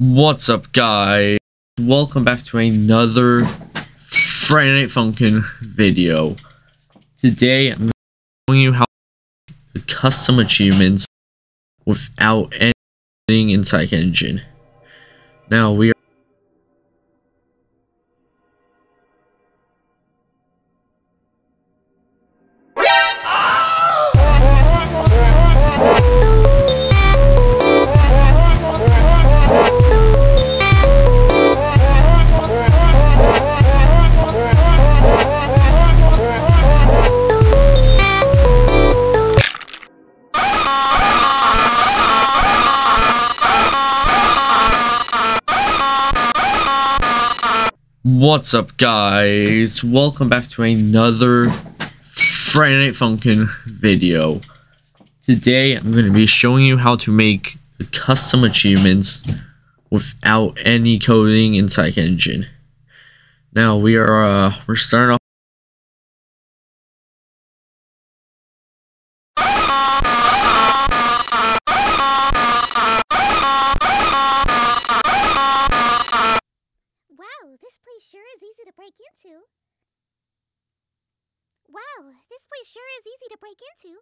What's up, guys? Welcome back to another Friday Night Funkin' video. Today, I'm showing you how to custom achievements without anything in Psych Engine. Now, we are What's up, guys? Welcome back to another Friday Night Funkin' video. Today, I'm going to be showing you how to make custom achievements without any coding in Psych Engine. Now, we are, uh, we're starting off is easy to break into. Wow, this place sure is easy to break into.